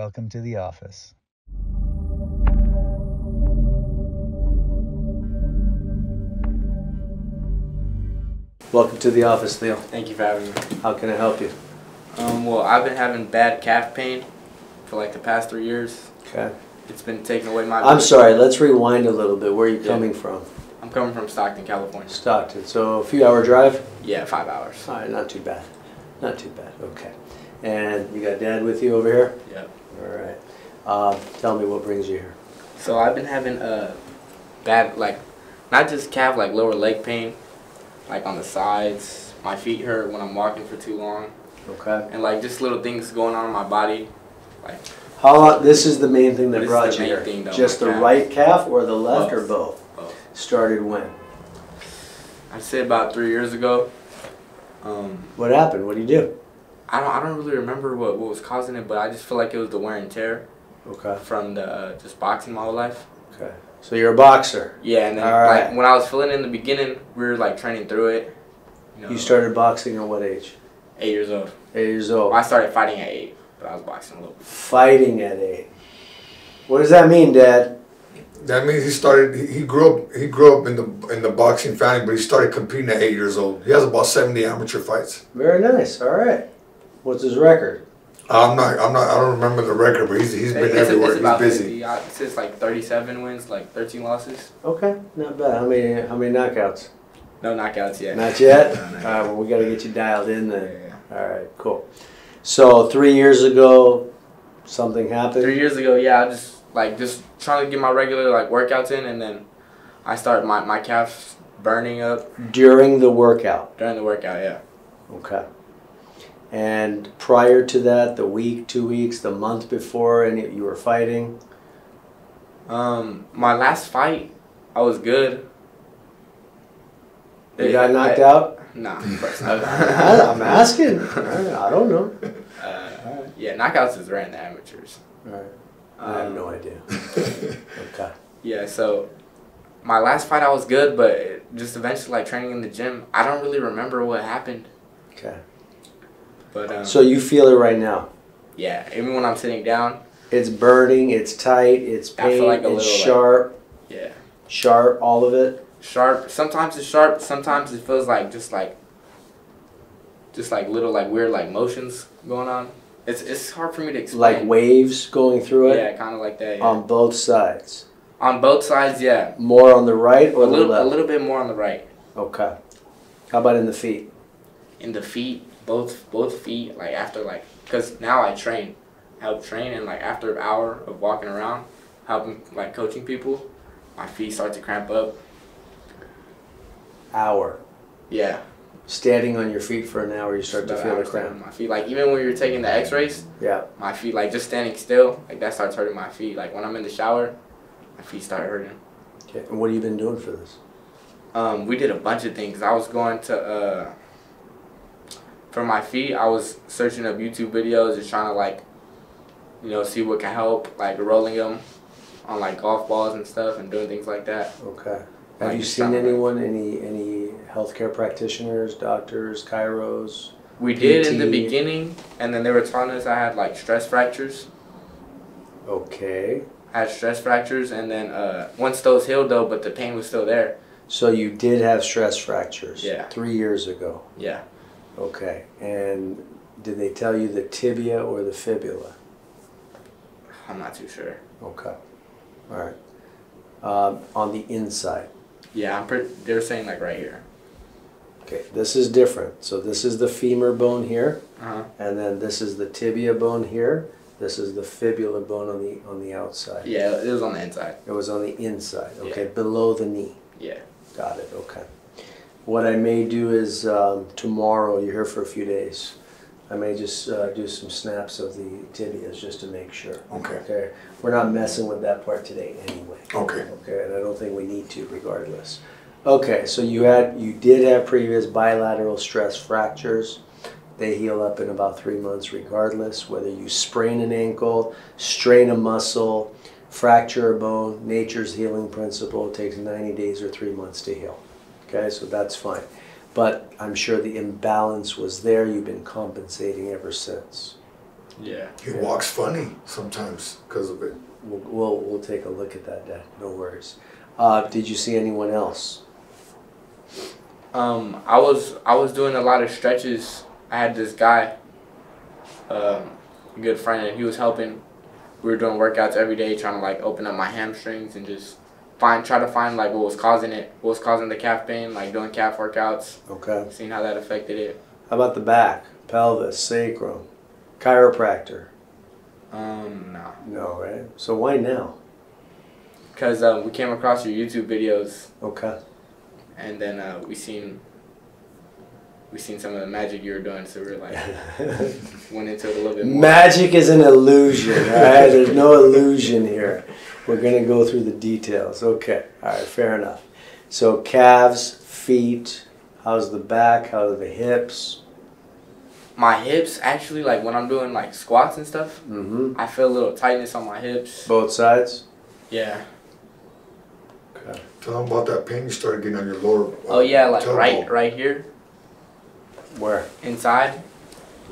Welcome to the office. Welcome to the office, Neil. Thank you for having me. How can I help you? Um, well, I've been having bad calf pain for like the past three years. Okay. It's been taking away my. I'm sorry, let's rewind a little bit. Where are you Yeah. coming from? I'm coming from Stockton, California. Stockton. So a few hour drive? Yeah, five hours. All right, not too bad. Not too bad. Okay. And you got dad with you over here? Yep. All right. Uh, tell me what brings you here. So I've been having a bad like, not just calf like lower leg pain, like on the sides. My feet hurt when I'm walking for too long, Okay. and like just little things going on in my body. Like How long, this is the main thing that brought you here? thing, though, Just the calf. right calf or the left or Both. both? Both. Started when? I'd say about three years ago. Um, What happened? What do you do? I don't I don't really remember what, what was causing it, but I just feel like it was the wear and tear. Okay. from the uh, just boxing my whole life. Okay. So you're a boxer. Yeah, and then All right. like when I was feeling in the beginning, we were like training through it. You, know, You started boxing at what age? eight years old. Eight years old. Well, I started fighting at eight, but I was boxing a little bit. Fighting at eight. What does that mean, Dad? That means he started. He he grew up. He grew up in the in the boxing family, but he started competing at eight years old. He has about seventy amateur fights. Very nice. All right. What's his record? I'm not. I'm not. I don't remember the record, but he's he's been It's, everywhere. it's He's about busy. 50. Uh, I- says like 37 wins, like 13 losses. Okay, not bad. How many? How many knockouts? No knockouts yet. Not yet. No, All no. right. Well, we got to get you dialed in Yeah, then. yeah. All right. Cool. So three years ago, something happened. Three years ago, yeah, I just like just trying to get my regular like workouts in, and then I started my my calves burning up During the workout. during the workout. Yeah. Okay. And prior to that, the week, two weeks, the month before, any you were fighting. Um, my last fight, I was good. You got knocked I- out. Nah, of course not. I, I'm asking. I don't know. Uh, yeah, knockouts is rare in the amateurs. All right. I have Um, no idea. Okay. Yeah, so my last fight I was good, but just eventually like training in the gym, I don't really remember what happened. Okay. But um, So you feel it right now. yeah, even when I'm sitting down, It's burning. It's tight. It's I feel pain. like a it's little, like- sharp. yeah, Sharp. All of it. sharp. Sometimes it's sharp. Sometimes it feels like just like just like little like weird like motions going on. It's it's hard for me to explain. Like waves going through it. Yeah, kind of like that. Yeah. On both sides. on both sides, yeah. More on the right A or the little a little bit more on the right. Okay. How about in the feet? in the feet, both both feet, like after like, cause now I train, help train, and like after an hour of walking around, helping like coaching people, my feet start to cramp up. Hour. Yeah, Standing on your feet for an hour, you start to feel the cramp. My feet, like even when you're taking the X-rays, Yeah. my feet, like just standing still, like that starts hurting my feet. Like when I'm in the shower, my feet start hurting. Okay. And what have you been doing for this? Um, we did a bunch of things. I was going to uh, for my feet. I was searching up YouTube videos, just trying to like, you know, see what can help, like rolling them on like golf balls and stuff, and doing things like that. Okay. Have Like you seen to, like- anyone, any any healthcare practitioners, doctors, chiros? We did in the beginning, and then they were telling us I had like stress fractures. Okay. I had stress fractures, and then uh, once those healed though, but the pain was still there. So you did have stress fractures. Yeah. Three years ago. Yeah. Okay. And did they tell you the tibia or the fibula? I'm not too sure. Okay. All right. Um, on the inside. Yeah, I'm pretty. They're saying like right here. Okay. This is different. So this is the femur bone here, Uh huh. and then this is the tibia bone here. This is the fibula bone on the on the outside. Yeah, it was on the inside. It was on the inside. Okay. Yeah. Below the knee. Yeah. Got it. Okay. What I may do is um, tomorrow. You're here for a few days. I may just uh, do some snaps of the tibias just to make sure. Okay. Okay. We're not messing with that part today anyway. Okay. Okay, and I don't think we need to regardless. Okay, so you had you did have previous bilateral stress fractures. They heal up in about three months regardless. Whether you sprain an ankle, strain a muscle, fracture a bone, nature's healing principle takes 90 days or three months to heal. Okay, so that's fine. But I'm sure the imbalance was there. You've been compensating ever since. Yeah. He walks funny sometimes because of it. We'll, we'll, we'll take a look at that, Dad. No worries. Uh, did you see anyone else? Um, I was I was doing a lot of stretches. I had this guy, um, a good friend, and he was helping. We were doing workouts every day, trying to like open up my hamstrings and just find try to find like what was causing it, what was causing the calf pain, like doing calf workouts, Okay. seeing how that affected it. How about the back, pelvis, sacrum, chiropractor? Um, no, No, right? So why now? because um, we came across your YouTube videos, Okay. and then uh, we seen we seen some of the magic you were doing, so we were like went into it a little bit more. Magic is an illusion, right? There's no illusion here. We're going to go through the details. Okay, all right, fair enough. So, calves, feet, how's the back? How are the hips? my hips actually like when I'm doing like squats and stuff, Mm-hmm. I feel a little tightness on my hips. Both sides? Yeah. Okay. Tell them about that pain you started getting on your lower. uh, Oh yeah, like tailbone. right right here Where? inside.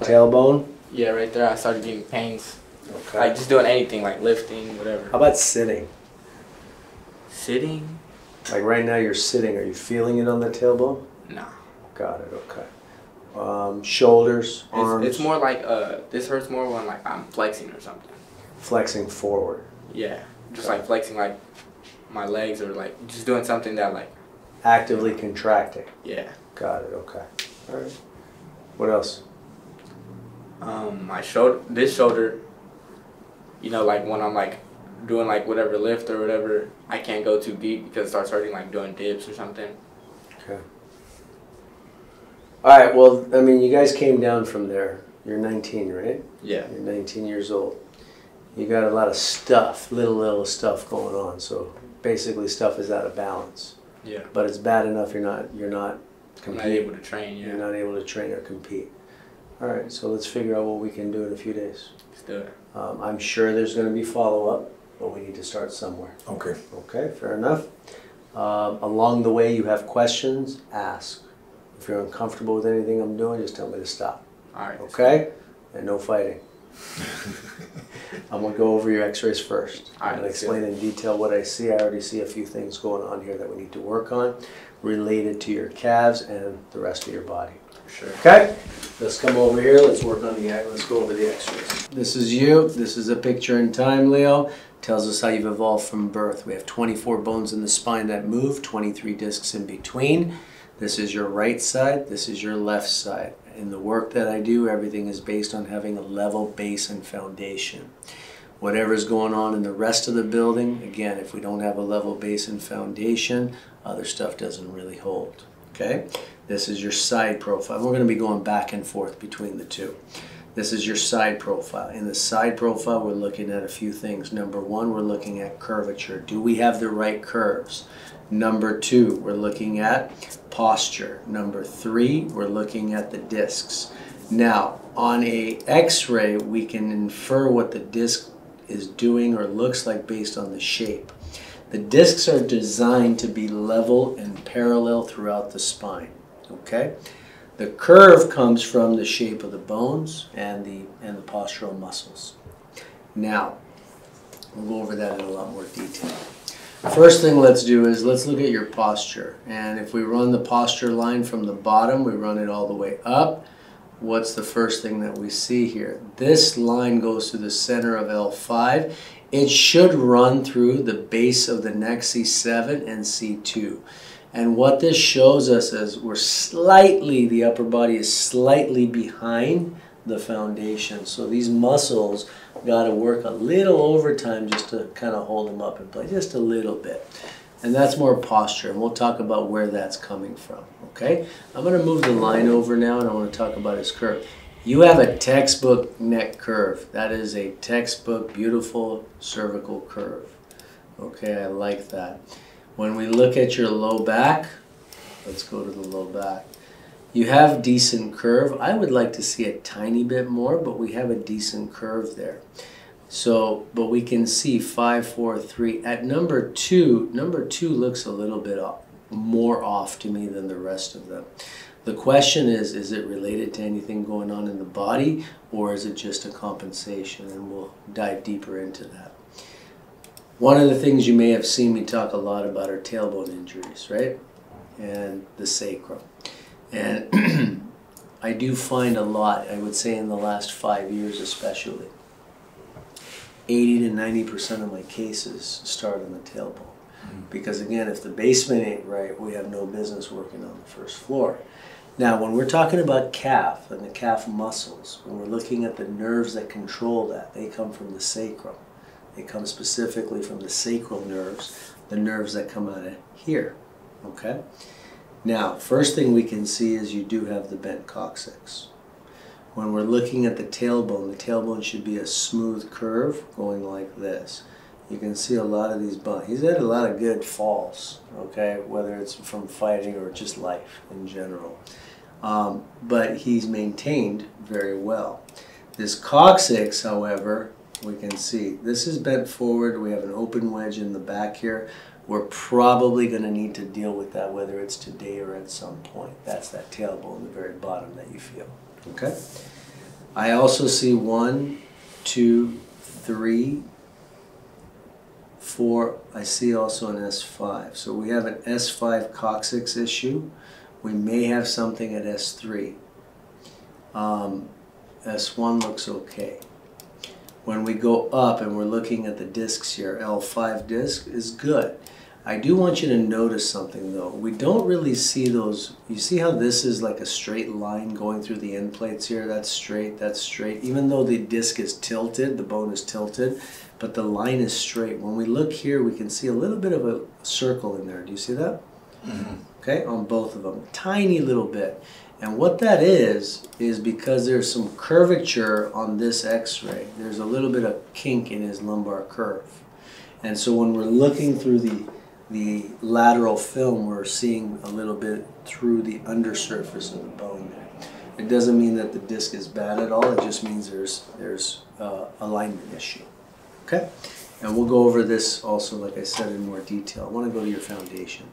Tailbone? Yeah, right there. I started getting pains. Okay. Like just doing anything, like lifting, whatever. How about sitting? Sitting? Like right now you're sitting. Are you feeling it on the tailbone? No. Got it, okay. Um, shoulders, arms, It's, it's more like uh, this hurts more when like I'm flexing or something. flexing forward. Yeah, just like flexing like my legs or like just doing something that like Actively contracting. yeah. Got it, okay. All right. What else? Um, my shoulder, this shoulder, you know, like when I'm like doing like whatever lift or whatever, I can't go too deep because it starts hurting like doing dips or something. Okay. All right. Well, I mean, you guys came down from there. You're 19, right? Yeah. You're 19 years old. You got a lot of stuff, little little stuff going on. So basically, stuff is out of balance. Yeah. But it's bad enough you're not you're not I'm not able to train. Yeah. You're not able to train or compete. All right. So let's figure out what we can do in a few days. Let's do it. Um, I'm sure there's going to be follow up, but we need to start somewhere. Okay. Okay, fair enough. Um, along the way, you have questions, ask. If you're uncomfortable with anything I'm doing, just tell me to stop. All right. Okay? And no fighting. I'm gonna go over your x-rays first. All right, I'm gonna explain in detail what I see. I already see a few things going on here that we need to work on related to your calves and the rest of your body. Sure. Okay, let's come over here. Let's work on the. Let's go over the X-rays. This is you. This is a picture in time, Leo. Tells us how you've evolved from birth. We have 24 bones in the spine that move, 23 discs in between. This is your right side. This is your left side. In the work that I do, everything is based on having a level base and foundation. Whatever's going on in the rest of the building, again, if we don't have a level base and foundation, other stuff doesn't really hold. Okay? This is your side profile. We're going to be going back and forth between the two. This is your side profile. In the side profile, we're looking at a few things. Number one, we're looking at curvature. Do we have the right curves? Number two, we're looking at posture. Number three, we're looking at the discs. Now, on a x-ray, we can infer what the disc is doing or looks like based on the shape. The discs are designed to be level and parallel throughout the spine. Okay? The curve comes from the shape of the bones and the and the postural muscles. Now, we'll go over that in a lot more detail. First thing let's do is let's look at your posture. And if we run the posture line from the bottom, we run it all the way up. What's the first thing that we see here? This line goes to the center of L5. It should run through the base of the neck C7 and C2. And what this shows us is we're slightly, the upper body is slightly behind the foundation. So these muscles got to work a little overtime just to kind of hold them up in place, just a little bit. And that's more posture, and we'll talk about where that's coming from, okay? I'm going to move the line over now, and I want to talk about his curve. You have a textbook neck curve. That is a textbook, beautiful cervical curve. Okay, I like that. When we look at your low back, let's go to the low back. You have decent curve. I would like to see a tiny bit more, but we have a decent curve there. So, but we can see five, four, three. At number two, number two looks a little bit off, more off to me than the rest of them. The question is, is it related to anything going on in the body or is it just a compensation? And we'll dive deeper into that. One of the things you may have seen me talk a lot about are tailbone injuries, right? And the sacrum. And I do find a lot, I would say in the last five years especially, 80 to 90% of my cases start on the tailbone. Mm-hmm. Because again, if the basement ain't right, we have no business working on the first floor. Now, when we're talking about calf and the calf muscles, when we're looking at the nerves that control that, they come from the sacrum. They come specifically from the sacral nerves, the nerves that come out of here. Okay? Now, first thing we can see is you do have the bent coccyx. When we're looking at the tailbone, the tailbone should be a smooth curve going like this. You can see a lot of these bones. He's had a lot of good falls, okay, whether it's from fighting or just life in general. Um, but he's maintained very well. This coccyx, however, we can see this is bent forward. We have an open wedge in the back here. We're probably going to need to deal with that, whether it's today or at some point. That's that tailbone, in the very bottom that you feel. Okay. I also see one, two, three, four. I see also an S5. So we have an S5 coccyx issue. We may have something at S3. Um, S1 looks okay. When we go up and we're looking at the discs here, L5 disc is good. I do want you to notice something though. We don't really see those. You see how this is like a straight line going through the end plates here? That's straight, that's straight. Even though the disc is tilted, the bone is tilted, but the line is straight. When we look here, we can see a little bit of a circle in there. Do you see that? Mm-hmm. Okay, on both of them. Tiny little bit. And what that is, is because there's some curvature on this x-ray. There's a little bit of kink in his lumbar curve. And so when we're looking through the the lateral film, we're seeing a little bit through the undersurface of the bone there. It doesn't mean that the disc is bad at all. It just means there's there's uh, alignment issue. Okay, and we'll go over this also, like I said, in more detail. I want to go to your foundation.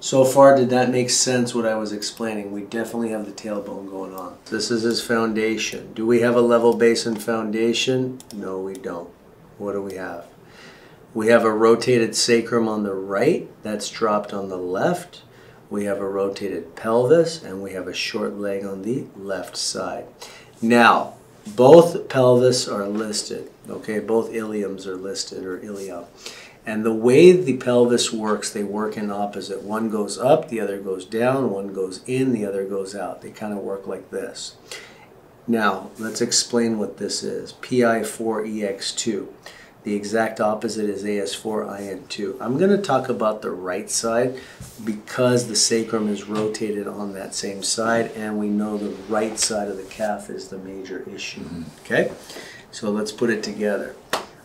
So far, did that make sense what I was explaining? We definitely have the tailbone going on. This is his foundation. Do we have a level base and foundation? No, we don't. What do we have? We have a rotated sacrum on the right, that's dropped on the left. We have a rotated pelvis, and we have a short leg on the left side. Now, both pelvis are listed, okay? Both iliums are listed, or ilia. And the way the pelvis works, they work in opposite. One goes up, the other goes down, one goes in, the other goes out. They kind of work like this. Now, let's explain what this is. PI4EX2. The exact opposite is AS4IN2. I'm going to talk about the right side because the sacrum is rotated on that same side and we know the right side of the calf is the major issue. Mm-hmm. Okay? So let's put it together.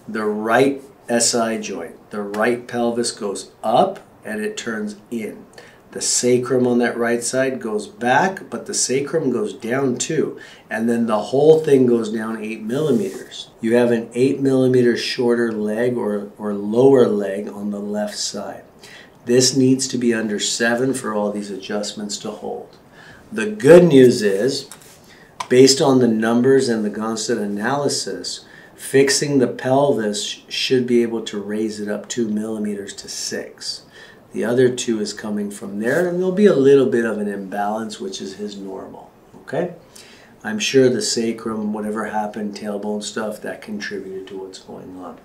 The right SI joint, the right pelvis goes up and it turns in. The sacrum on that right side goes back, but the sacrum goes down too. And then the whole thing goes down 8 millimeters. You have an 8 millimeter shorter leg or, or lower leg on the left side. This needs to be under 7 for all these adjustments to hold. The good news is, based on the numbers and the Gonstead analysis, fixing the pelvis should be able to raise it up 2 millimeters to 6. The other two is coming from there, and there'll be a little bit of an imbalance, which is his normal. Okay? I'm sure the sacrum, whatever happened, tailbone stuff, that contributed to what's going on.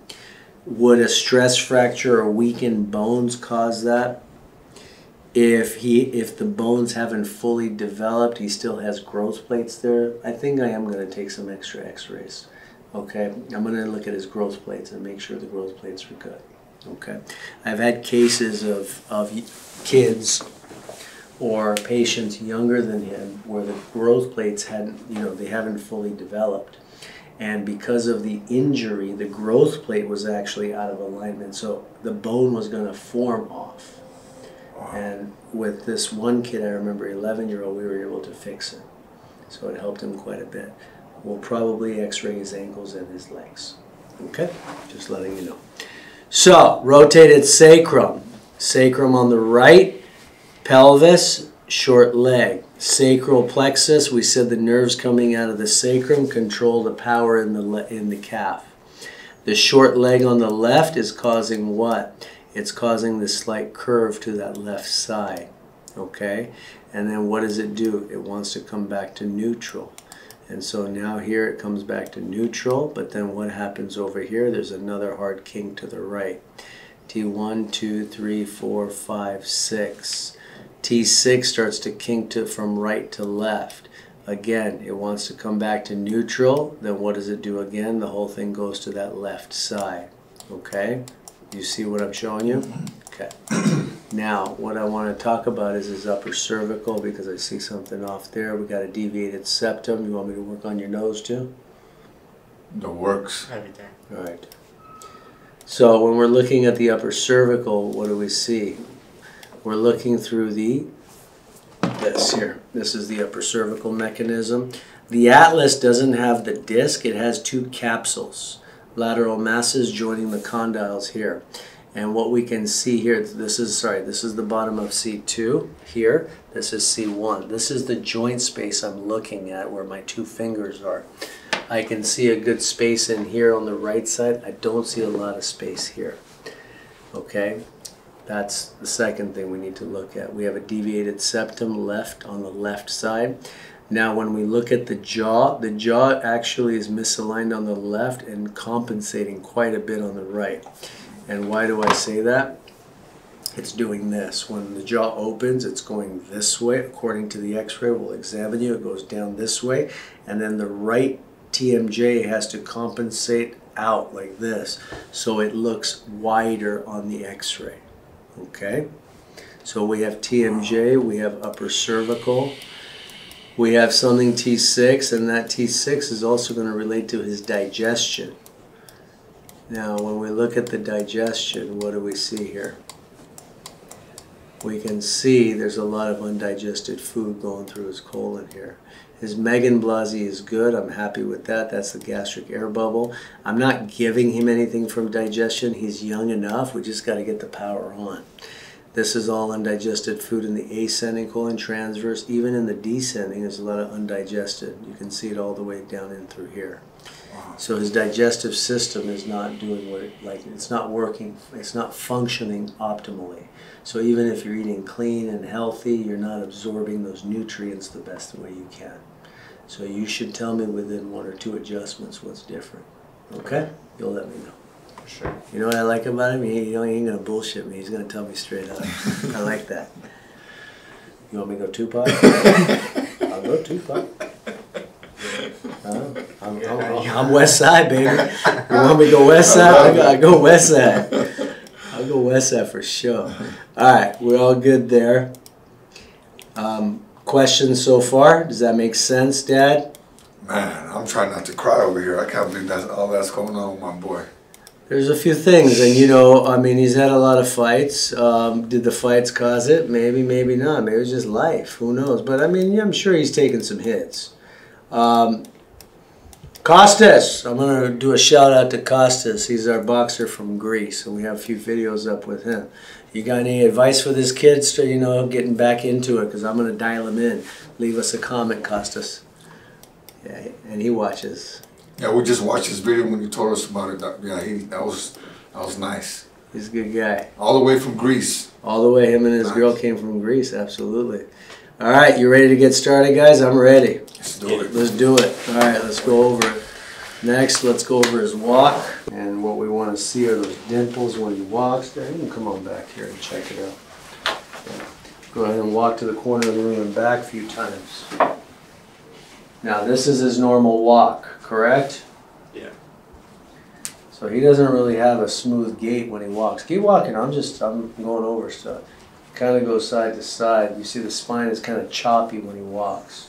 Would a stress fracture or weakened bones cause that? If he, if the bones haven't fully developed, he still has growth plates there. I think I am going to take some extra X-rays. Okay, I'm going to look at his growth plates and make sure the growth plates are good. Okay, I've had cases of, of kids or patients younger than him where the growth plates hadn't, you know, they haven't fully developed. And because of the injury, the growth plate was actually out of alignment. So the bone was going to form off. And with this one kid, I remember 11 year old, we were able to fix it. So it helped him quite a bit. We'll probably x ray his ankles and his legs. Okay? Just letting you know. So, rotated sacrum. Sacrum on the right, pelvis short leg. Sacral plexus, we said the nerves coming out of the sacrum control the power in the in the calf. The short leg on the left is causing what? It's causing this slight curve to that left side. Okay? And then what does it do? It wants to come back to neutral. And so now here it comes back to neutral, but then what happens over here? There's another hard kink to the right. T1, 2, 3, 4, 5, 6. T6 starts to kink to from right to left. Again, it wants to come back to neutral. Then what does it do again? The whole thing goes to that left side. Okay? You see what I'm showing you? Mm-hmm. Okay. Now, what I want to talk about is his upper cervical because I see something off there. We got a deviated septum. You want me to work on your nose too? The works. Everything. All right. So when we're looking at the upper cervical, what do we see? We're looking through the this here. This is the upper cervical mechanism. The atlas doesn't have the disc. It has two capsules, lateral masses joining the condyles here. And what we can see here, this is sorry, this is the bottom of C2 here. This is C1. This is the joint space I'm looking at where my two fingers are. I can see a good space in here on the right side. I don't see a lot of space here. Okay, that's the second thing we need to look at. We have a deviated septum left on the left side. Now, when we look at the jaw, the jaw actually is misaligned on the left and compensating quite a bit on the right. And why do I say that? It's doing this. When the jaw opens, it's going this way. According to the x-ray, we'll examine you. It goes down this way. And then the right TMJ has to compensate out like this. So it looks wider on the x-ray. Okay? So we have TMJ, we have upper cervical, we have something T6, and that T6 is also going to relate to his digestion. Now, when we look at the digestion, what do we see here? We can see there's a lot of undigested food going through his colon here. His Magenblase is good. I'm happy with that. That's the gastric air bubble. I'm not giving him anything from digestion. He's young enough. We just got to get the power on. This is all undigested food in the ascending colon transverse. Even in the descending, there's a lot of undigested. You can see it all the way down in through here. So his digestive system is not doing what it like. It's not working. It's not functioning optimally. So even if you're eating clean and healthy, you're not absorbing those nutrients the best way you can. So you should tell me within one or two adjustments what's different. Okay? You'll let me know. Sure. You know what I like about him? He, he ain't gonna bullshit me. He's gonna tell me straight up. I like that. You want me to go Tupac? I'll go Tupac. I'm, I'm, I'm West Side, baby. You want me to go West Side? I go, I go West Side. I'll go West Side for sure. All right, we're all good there. Um, questions so far? Does that make sense, Dad? Man, I'm trying not to cry over here. I can't believe that's all that's going on with my boy. There's a few things, and you know, I mean, he's had a lot of fights. Um, did the fights cause it? Maybe, maybe not. Maybe it's just life. Who knows? But I mean, yeah, I'm sure he's taken some hits. Um, Costas, I'm gonna do a shout out to Costas. He's our boxer from Greece, and we have a few videos up with him. You got any advice for this kid? So you know, getting back into it, because I'm gonna dial him in. Leave us a comment, Costas. Yeah, and he watches. Yeah, we just watched his video when you told us about it. Yeah, he that was that was nice. He's a good guy. All the way from Greece. All the way, him and his Nice. girl came from Greece. Absolutely. All right, you ready to get started, guys? I'm ready. Let's do it. Let's do it. All right, let's go over it. Next, let's go over his walk. And what we want to see are those dimples when he walks. There, you can come on back here and check it out. Go ahead and walk to the corner of the room and back a few times. Now, this is his normal walk, correct? Yeah. So he doesn't really have a smooth gait when he walks. Keep walking. I'm just I'm going over stuff. Kind of goes side to side. You see the spine is kind of choppy when he walks.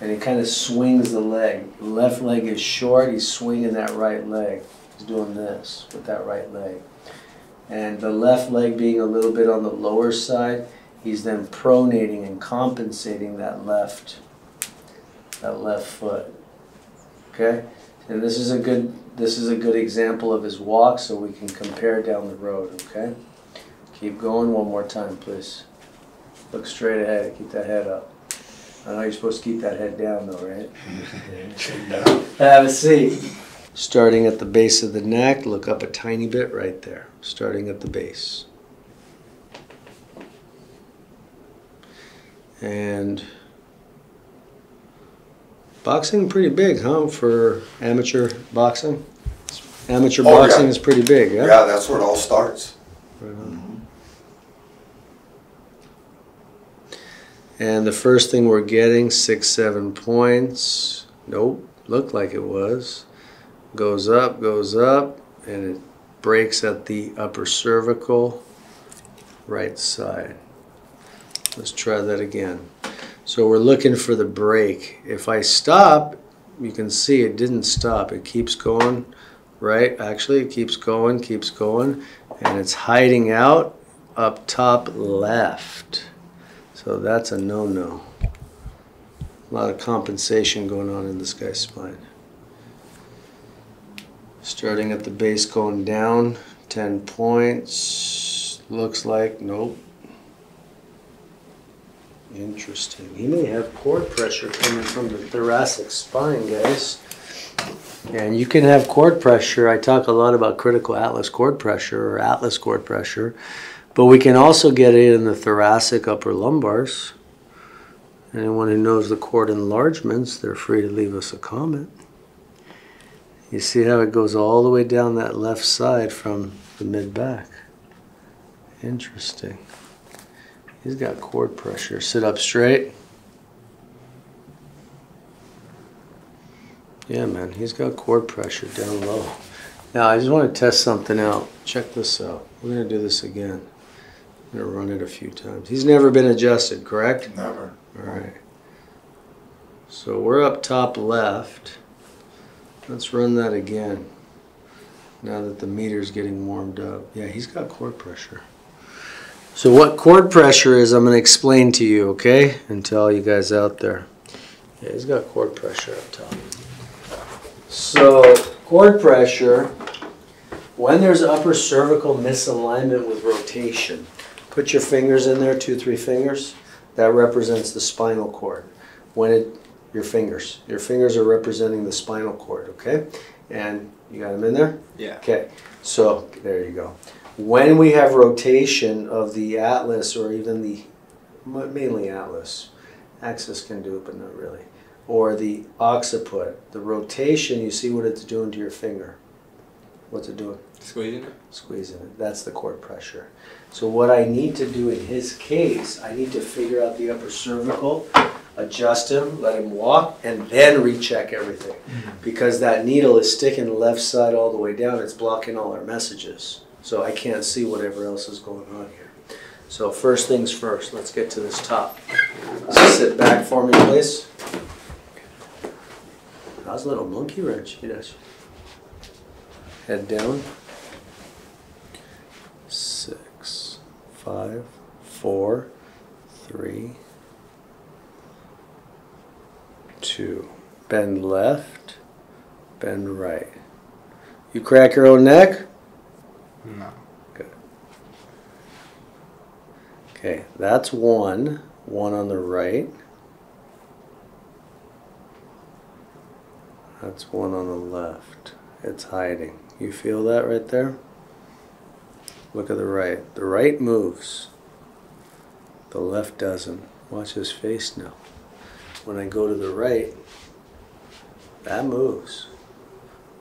And he kind of swings the leg. Left leg is short. He's swinging that right leg. He's doing this with that right leg. And the left leg being a little bit on the lower side, he's then pronating and compensating that left that left foot. Okay? And this is a good this is a good example of his walk so we can compare down the road, okay? Keep going one more time, please. Look straight ahead. Keep that head up. I know you're supposed to keep that head down though, right? Have a seat. Starting at the base of the neck, look up a tiny bit right there. Starting at the base. And boxing pretty big, huh, for amateur boxing? Amateur Oh, yeah. boxing is pretty big, yeah? Yeah, that's where it all starts. Right on. And the first thing we're getting, six, seven points. Nope, looked like it was. Goes up, goes up, and it breaks at the upper cervical right side. Let's try that again. So we're looking for the break. If I stop, you can see it didn't stop. It keeps going, right? Actually, it keeps going, keeps going, and it's hiding out up top left. So that's a no-no. A lot of compensation going on in this guy's spine. Starting at the base going down, 10 points. Looks like, nope. Interesting. He may have cord pressure coming from the thoracic spine, guys. And you can have cord pressure. I talk a lot about critical atlas cord pressure or atlas cord pressure, but we can also get it in the thoracic upper lumbars. Anyone who knows the cord enlargements, they're free to leave us a comment. You see how it goes all the way down that left side from the mid back. Interesting. He's got cord pressure. Sit up straight. Yeah, man, he's got cord pressure down low. Now, I just want to test something out. Check this out. We're going to do this again. Going to run it a few times. He's never been adjusted, correct? Never. All right. So we're up top left. Let's run that again. Now that the meter's getting warmed up. Yeah, he's got cord pressure. So what cord pressure is, I'm going to explain to you, okay? And tell all you guys out there. Yeah, he's got cord pressure up top. So cord pressure, when there's upper cervical misalignment with rotation, put your fingers in there, two, three fingers. That represents the spinal cord. When it, your fingers, your fingers are representing the spinal cord, okay? And you got them in there? Yeah. Okay, so there you go. When we have rotation of the atlas or even the, mainly atlas, axis can do it, but not really, or the occiput, the rotation, you see what it's doing to your finger. What's it doing? Squeezing it. squeezing it. That's the cord pressure. So what I need to do in his case, I need to figure out the upper cervical, adjust him, let him walk, and then recheck everything. Mm-hmm. Because that needle is sticking the left side all the way down, it's blocking all our messages. So I can't see whatever else is going on here. So first things first, let's get to this top. Sit back for me, please. How's a little monkey wrench? He does. Head down six, five, four, three, two. Bend left, bend right. You crack your own neck? No. Good. Okay, that's one. One on the right. That's one on the left. It's hiding. You feel that right there? Look at the right. The right moves. The left doesn't. Watch his face now. When I go to the right, that moves.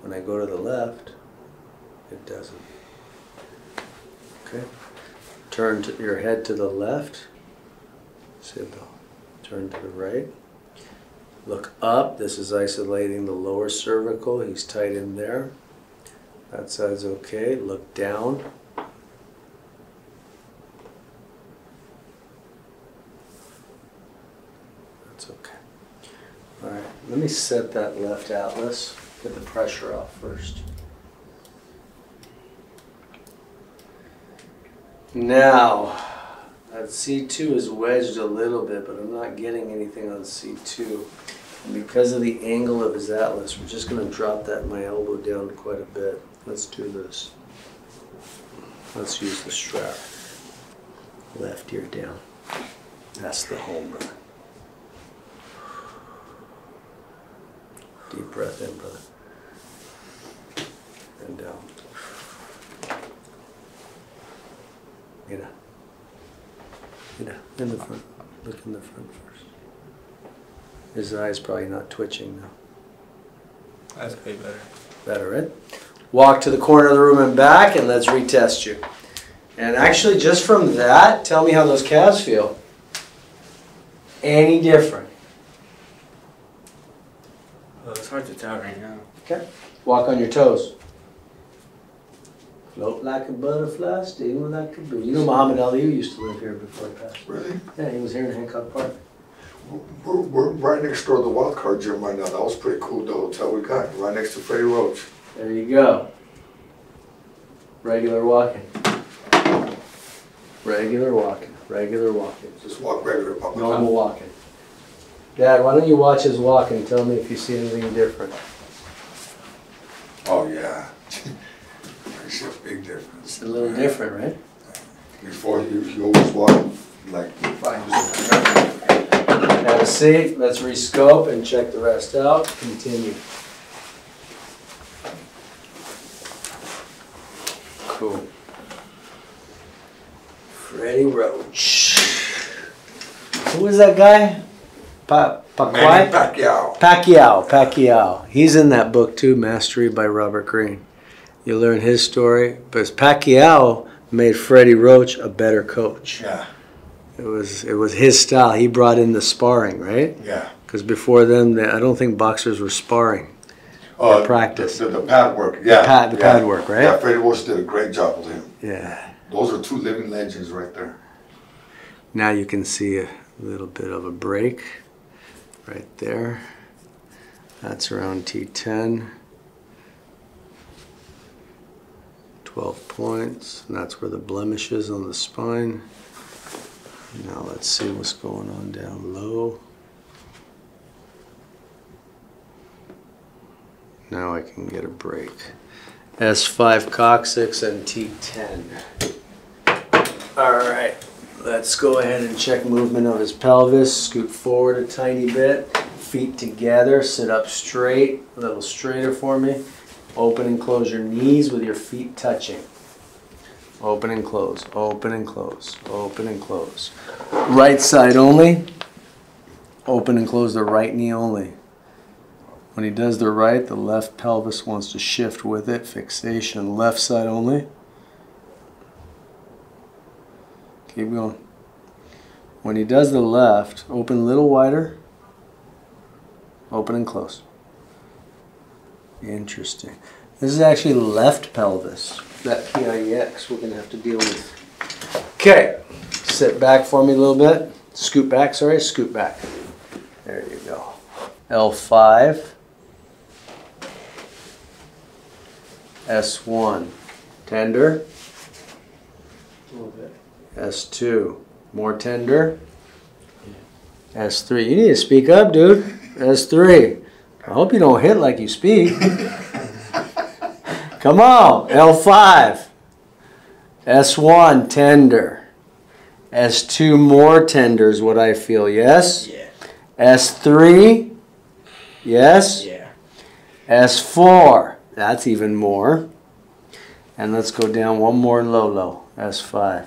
When I go to the left, it doesn't. Okay? Turn your head to the left. Down. Turn to the right. Look up. This is isolating the lower cervical. He's tight in there. That side's okay. Look down. That's okay. All right. Let me set that left atlas. Get the pressure off first. Now, that C2 is wedged a little bit, but I'm not getting anything on C2. And because of the angle of his atlas, we're just going to drop that my elbow down quite a bit. Let's do this. Let's use the strap. Left ear down. That's the home run. Deep breath in, brother. And down. Mira. Mira, in the front. Look in the front first. His eye's probably not twitching now. That's way better. Better, right? Walk to the corner of the room and back, and let's retest you. And actually, just from that, tell me how those calves feel. Any different? Oh, it's hard to tell right now. Okay. Walk on your toes. Float like a butterfly, sting like a bee. You know Muhammad Ali used to live here before he passed. Really? Yeah, he was here in Hancock Park. We're, we're right next door to the Wild Card Gym right now. That was pretty cool, the hotel we got, right next to Freddie Roach. There you go. Regular walking. Regular walking. Regular walking. Just walk regular, Papa. Normal walking. Dad, why don't you watch his walk and tell me if you see anything different? Oh, yeah. I see a big difference. It's a little different, right? Before, you, you always walk like, Have a seat, let's rescope and check the rest out. Continue. Cool. Freddie Roach. Who was that guy? Pa Manny Pacquiao? Pacquiao. Pacquiao, Pacquiao. He's in that book too, Mastery by Robert Greene. You learn his story, but Pacquiao made Freddie Roach a better coach. Yeah, It was it was his style. He brought in the sparring, right? yeah. Because before them, they, I don't think boxers were sparring. Uh, practice. The, the, the pad work, yeah. pad- the yeah. pad work, right? Yeah, Freddie Roach did a great job with him. Yeah. Those are two living legends right there. Now you can see a little bit of a break right there. That's around T10. 12 points, and that's where the blemish is on the spine. Now let's see what's going on down low. Now I can get a break. S5 coccyx and T10. All right, let's go ahead and check movement of his pelvis. Scoot forward a tiny bit, feet together, sit up straight, a little straighter for me. Open and close your knees with your feet touching. Open and close, open and close, open and close. Right side only. Open and close the right knee only. When he does the right, the left pelvis wants to shift with it. Fixation, left side only. Keep going. When he does the left, open a little wider. Open and close. Interesting. This is actually left pelvis. That PIEX we're going to have to deal with. Okay. Sit back for me a little bit. Scoot back, sorry. Scoot back. There you go. L5. S1. Tender. A little bit. S2. More tender. S3. You need to speak up, dude. S3. I hope you don't hit like you speak. Come on. L5. S1. Tender. S2. More tender is what I feel. Yes? Yeah. S3. Yes? Yeah. S4. That's even more. And let's go down one more low, low. S5.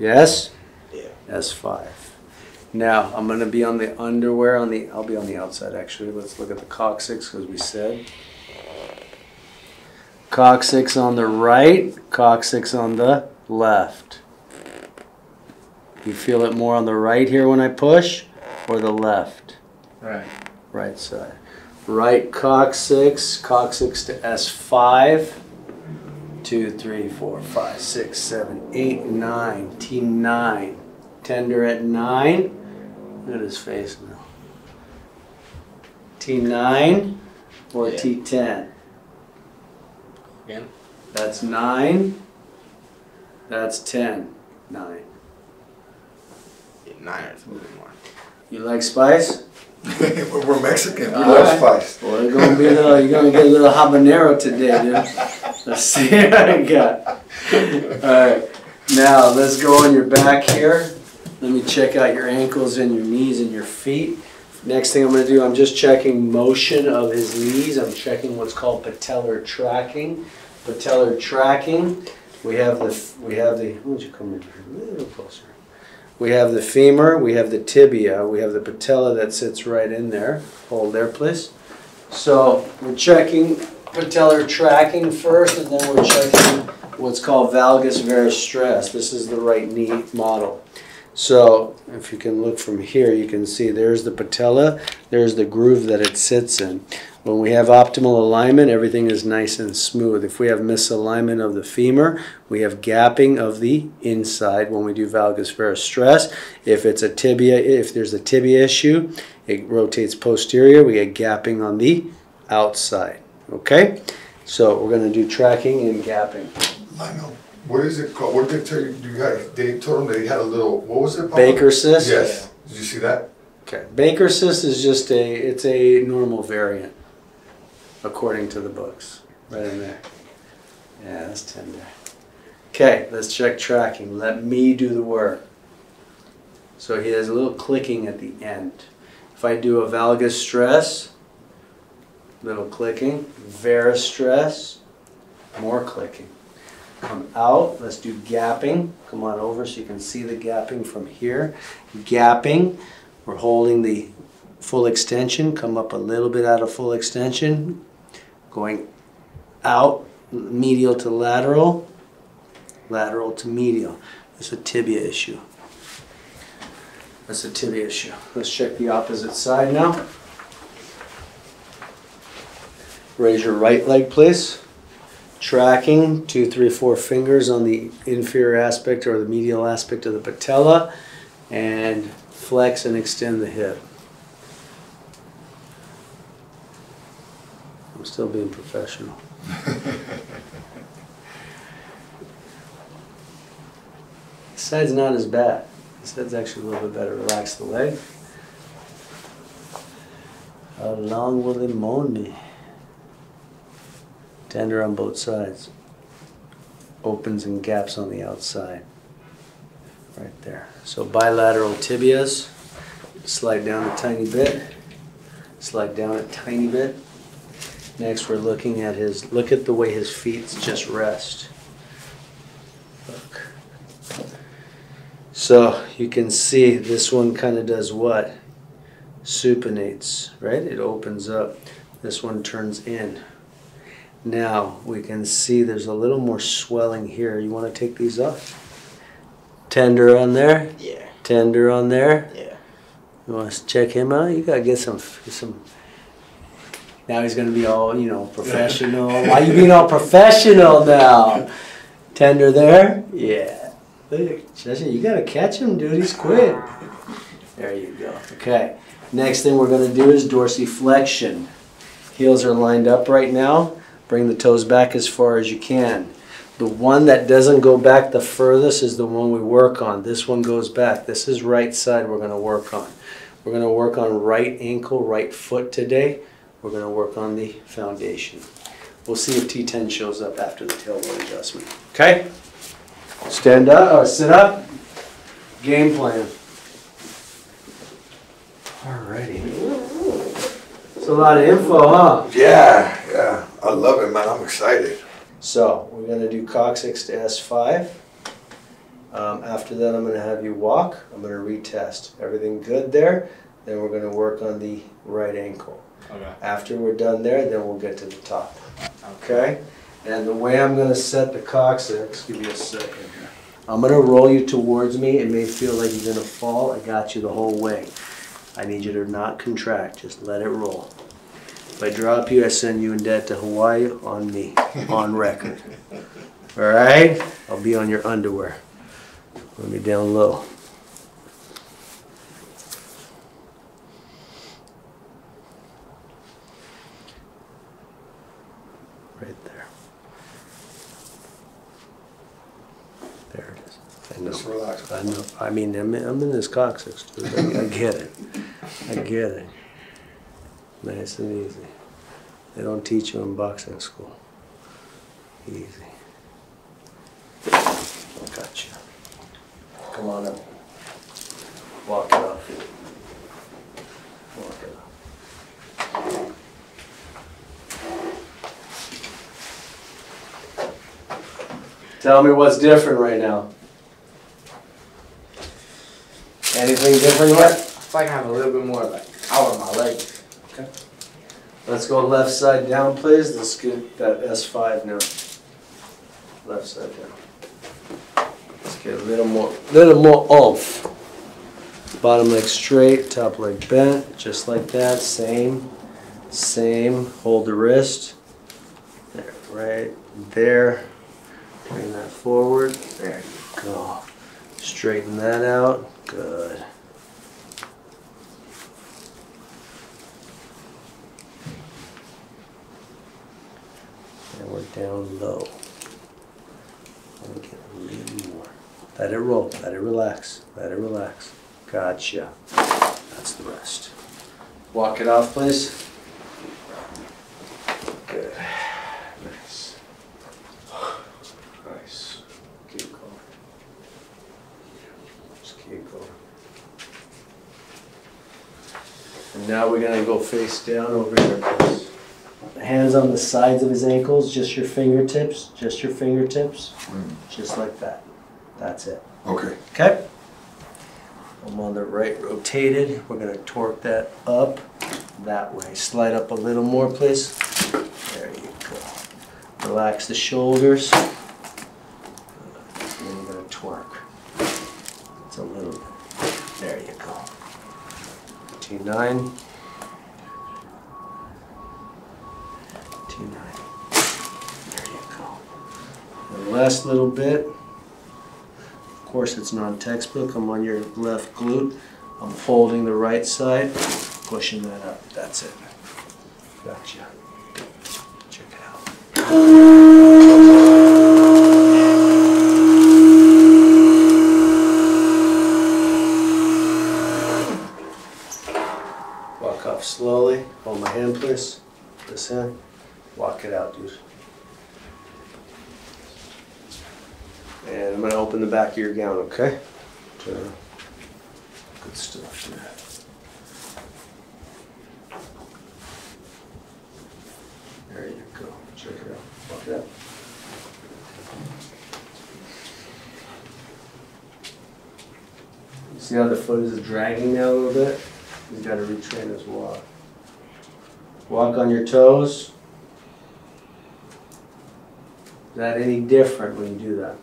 Yes? Yeah. S5. Now, I'm going to be on the underwear, on the, I'll be on the outside actually. Let's look at the coccyx because we said. Coccyx on the right, coccyx on the left. You feel it more on the right here when I push or the left? Right. Right side. Right coccyx, coccyx to S5. Two, three, four, five, six, seven, eight, nine. T9. Tender at nine. Look at his face now. T9 or Yeah. T10? Again? That's nine. That's 10. Nine. Yeah, nine or something more. You like spice? We're we're Mexican. We All love right. spice. Well, you're gonna be a little, you're gonna get a little habanero today, dude. Let's see what I got. Alright, Now, let's go on your back here. Let me check out your ankles and your knees and your feet. Next thing I'm gonna do, I'm just checking motion of his knees. I'm checking what's called patellar tracking. Patellar tracking, we have the, we have the, why don't you come in here a little closer? We have the femur, we have the tibia, we have the patella that sits right in there. Hold there, please. So we're checking patellar tracking first, and then we're checking what's called valgus varus stress. This is the right knee model. So if you can look from here, you can see there's the patella, there's the groove that it sits in. When we have optimal alignment, everything is nice and smooth. If we have misalignment of the femur, we have gapping of the inside when we do valgus varus stress. If it's a tibia, if there's a tibia issue, it rotates posterior, we get gapping on the outside. Okay? So we're going to do tracking and gapping. I know. What is it called? What did they tell you? You had, they told him that he had a little, what was it? Papa? Baker cyst? Yes. Did you see that? Okay. Baker cyst is just a it's a normal variant, according to the books. Right in there. Yeah, that's tender. Okay, let's check tracking. Let me do the work. So he has a little clicking at the end. If I do a valgus stress, little clicking, varus stress, more clicking. Come out, let's do gapping. Come on over so you can see the gapping from here. Gapping, we're holding the full extension, come up a little bit out of full extension, going out, medial to lateral, lateral to medial. That's a tibia issue. That's a tibia issue. Let's check the opposite side now. Raise your right leg, please. Tracking, two, three, four fingers on the inferior aspect or the medial aspect of the patella, and flex and extend the hip. I'm still being professional. This side's not as bad. This side's actually a little bit better. Relax the leg. How long will it moan me? Tender on both sides. Opens and gaps on the outside. Right there. So bilateral tibias. Slide down a tiny bit. Slide down a tiny bit. Next we're looking at his, look at the way his feet just rest. Look. So you can see this one kind of does what? Supinates, right? It opens up. This one turns in. Now we can see there's a little more swelling here. You want to take these off? Tender on there? Yeah. Tender on there? Yeah. You want to check him out? You gotta get some some. Now he's gonna be all you know professional. Why you being all professional now? Tender there? Yeah. Look, Jesse, you gotta catch him, dude. He's quick. There you go. Okay. Next thing we're gonna do is dorsiflexion. Heels are lined up right now. Bring the toes back as far as you can. The one that doesn't go back the furthest is the one we work on. This one goes back. This is right side we're going to work on. We're going to work on right ankle, right foot today. We're going to work on the foundation. We'll see if T10 shows up after the tailbone adjustment. Okay? Stand up, or sit up. Game plan. Alrighty. It's a lot of info, huh? Yeah, yeah. I love it, man. I'm excited. So we're going to do coccyx to S5. Um, after that, I'm going to have you walk. I'm going to retest. Everything good there? Then we're going to work on the right ankle. Okay. After we're done there, then we'll get to the top. Okay? And the way I'm going to set the coccyx, give me a second here. I'm going to roll you towards me. It may feel like you're going to fall. I got you the whole way. I need you to not contract. Just let it roll. If I drop you, I send you in debt to Hawaii on me, on record. All right? I'll be on your underwear. Let me down low. Right there. There it is. I know. Just relax. I know. I mean, I'm in, I'm in this coccyx. I, I get it. I get it. Nice and easy. They don't teach you in boxing school. Easy. Gotcha. Come on up. Walk it off. Walk it off. Tell me what's different right now. Anything different yet? like I have a little bit more of like power in my legs. Let's go left side down, please. Let's get that S5 now. Left side down. Let's get a little more, little more oomph. Bottom leg straight, top leg bent, just like that. Same, same. Hold the wrist. There, right there. Bring that forward. There you go. Straighten that out. Good. Down low. Let get a little more. Let it roll. Let it relax. Let it relax. Gotcha. That's the rest. Walk it off, please. Good. Nice. Nice. Keep going. Just keep going. And now we're gonna go face down over here, please. Hands on the sides of his ankles, just your fingertips, just your fingertips, mm. just like that. That's it. Okay. Okay? I'm on the right rotated. We're gonna torque that up that way. Slide up a little more, please. There you go. Relax the shoulders. And then you're gonna torque. It's a little bit. There you go. T9. T9. There you go. The last little bit. Of course, it's non-textbook. I'm on your left glute. I'm folding the right side, pushing that up. That's it. Gotcha. Check it out. Slowly. Hold my hand, please. This hand. Walk it out, dude. Gonna open the back of your gown, okay? So, Good stuff, dude. There you go. Check it out. It out. See how the foot is dragging now a little bit? He's gotta retrain his walk. Walk on your toes. Is that any different when you do that?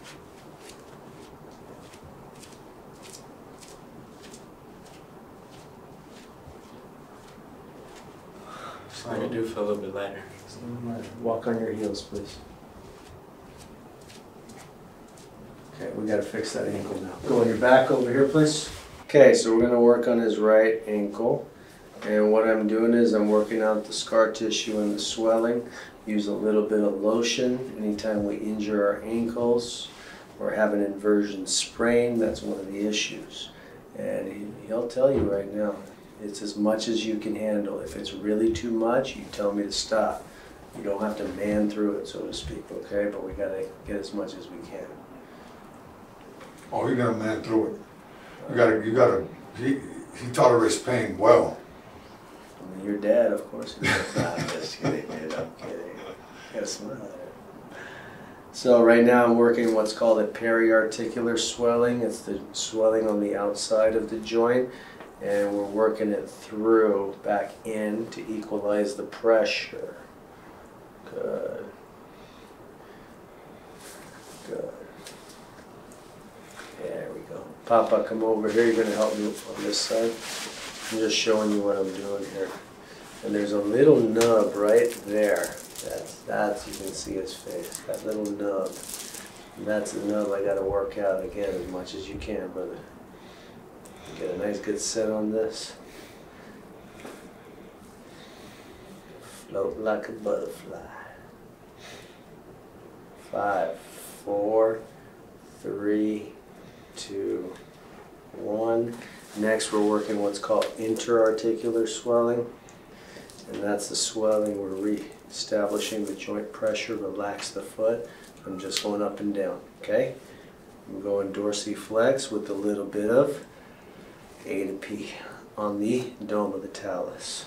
I do feel a little bit lighter. Walk on your heels, please. Okay, we gotta fix that ankle now. Go on your back over here, please. Okay, so we're gonna work on his right ankle. And what I'm doing is I'm working out the scar tissue and the swelling. Use a little bit of lotion anytime we injure our ankles or have an inversion sprain, that's one of the issues. And he, he'll tell you right now, it's as much as you can handle. If it's really too much, you tell me to stop. You don't have to man through it, so to speak, okay? But we gotta get as much as we can. Oh, you gotta man through it. You gotta, you gotta, he, he tolerates pain well. I mean, your dad, of course. he does. Nah, I'm just kidding, dude. I'm kidding. Gotta smile. So right now I'm working what's called a periarticular swelling. It's the swelling on the outside of the joint. And we're working it through back in to equalize the pressure. Good. Good. There we go. Papa, come over here. You're gonna help me on this side. I'm just showing you what I'm doing here. And there's a little nub right there. That's, that's, you can see his face, that little nub. And that's the nub I gotta work out again as much as you can, brother. Get a nice good set on this. Float like a butterfly. Five, four, three, two, one. Next, we're working what's called interarticular swelling. And that's the swelling, we're re-establishing the joint pressure, relax the foot. I'm just going up and down, okay? I'm going dorsiflex with a little bit of A to P on the dome of the talus.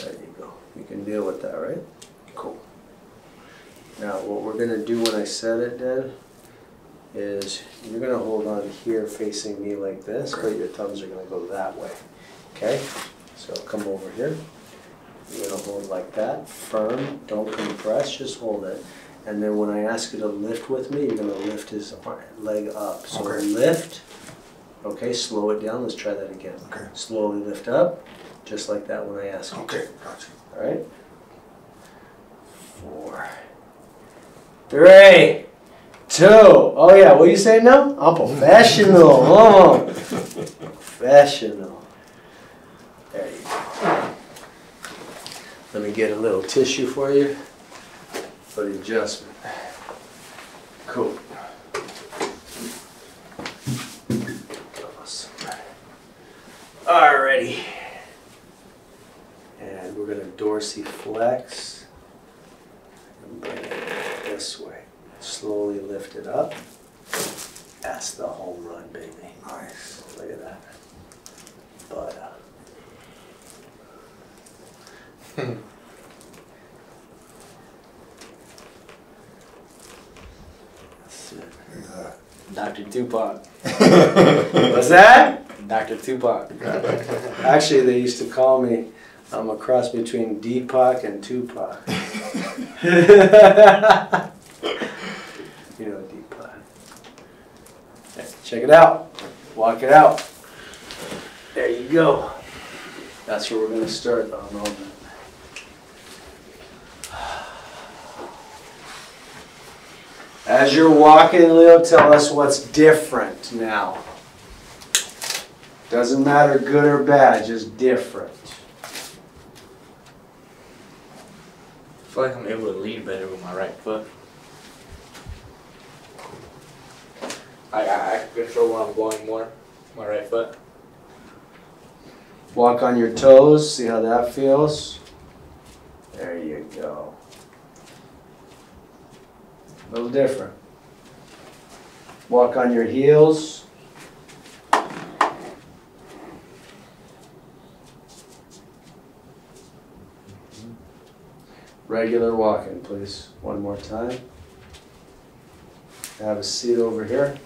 There you go. You can deal with that, right? Cool. Now, what we're gonna do when I set it, Dad, is you're gonna hold on here facing me like this, but your thumbs are gonna go that way. Okay? So come over here. You're gonna hold like that, firm, don't compress, just hold it. And then when I ask you to lift with me, you're gonna lift his leg up. So Okay. lift, okay, slow it down, let's try that again. Okay. Slowly lift up, just like that when I ask you. Okay, gotcha. Alright? Four. Three. Two. Oh yeah, what are you saying now? I'm professional. Oh. Professional. There you go. Let me get a little tissue for you for the adjustment. Cool. Alrighty. And we're gonna dorsiflex and bring it this way. Slowly lift it up. That's the home run, baby. Nice. Look at that. But, uh, that's it. Yeah. Dr. Tupac. What's that? Dr. Tupac. Actually, they used to call me, I'm a cross between Deepak and Tupac. you know Deepak. Okay, Check it out. Walk it out. There you go. That's where we're gonna start the moment. As you're walking, Leo, tell us what's different now. Doesn't matter good or bad, just different. I feel like I'm able to lead better with my right foot. I, I, I can control where I'm going more. My right foot. Walk on your toes, see how that feels. There you go. A little different. Walk on your heels. Regular walking, please. One more time. Have a seat over here.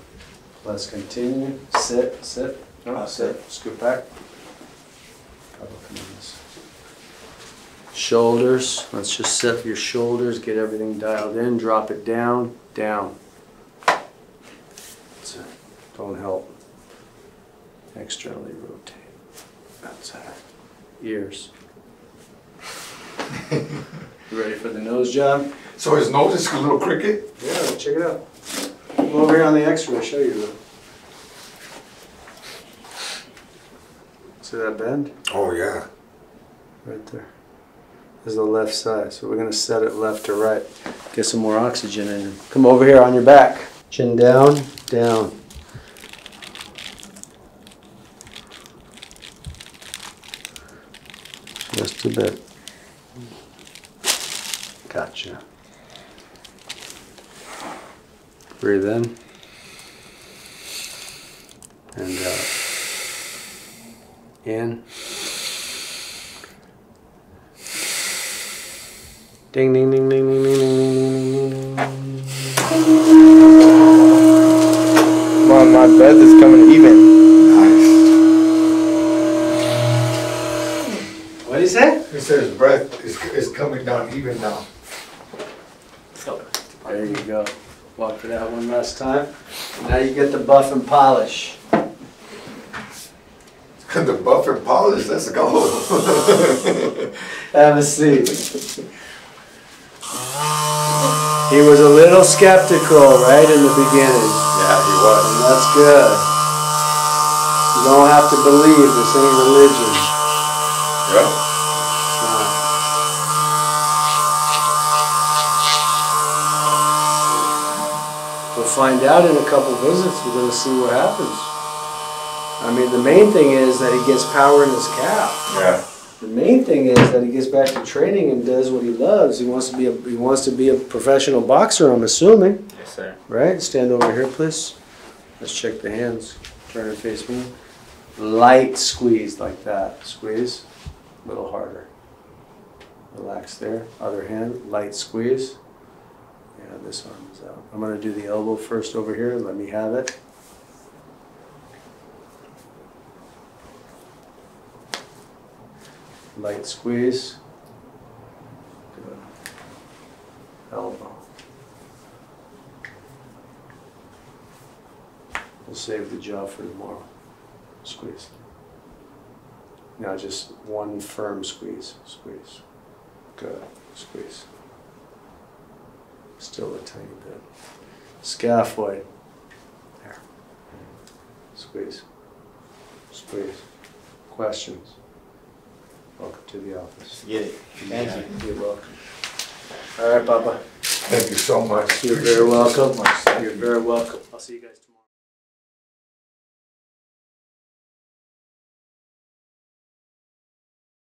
Let's continue. Sit, sit. No, ah, sit. Scoot back. Shoulders, let's just set your shoulders, get everything dialed in, drop it down, down. That's it. Don't help. Externally rotate. That's it. Ears. You ready for the nose job? So his nose is a little crooked? Yeah, check it out. Come over here on the x-ray, show you. See that bend? Oh, yeah. Right there. This is the left side, so we're gonna set it left to right. Get some more oxygen in. Come over here on your back. Chin down, down. Just a bit. Gotcha. Breathe in. And out. In. Ding ding ding ding ding ding ding ding ding ding ding. Come on, my breath is coming even. Nice. What did he say? He said his breath is, is coming down even now. Let's go. There you go. Walk for that one last time. Now you get the buff and polish. the buff and polish, let's go. Have a seat. He was a little skeptical right in the beginning, yeah, he was. and that's good. You don't have to believe this ain't religion. Yeah. We'll find out in a couple visits. We're gonna see what happens. I mean, the main thing is that he gets power in his calf. Yeah. The main thing is that he gets back to training and does what he loves. He wants to be a he wants to be a professional boxer. I'm assuming, Yes, sir. right? Stand over here, please. Let's check the hands. Turn and face me. Light squeeze like that. Squeeze. A little harder. Relax there. Other hand. Light squeeze. Yeah, this arm is out. I'm gonna do the elbow first over here. Let me have it. Light squeeze. Good. Elbow. We'll save the jaw for tomorrow. Squeeze. Now just one firm squeeze. Squeeze. Good. Squeeze. Still a tiny bit. Scaphoid. There. Squeeze. Squeeze. Questions? Welcome to the office. Get it. Thank you. You're welcome. All right, Papa. Thank you so much. You're very Appreciate you so welcome. You're very welcome. I'll see you guys tomorrow.